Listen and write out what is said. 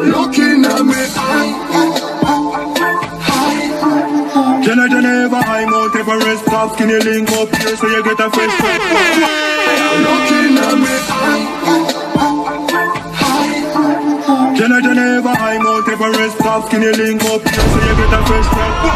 Looking at me. Jenna Geneva, high Mount Everest, top skinny link up here so you get a fresh start. Looking at me. Jenna Geneva, high Mount Everest, top skinny link up here so you get a fresh start.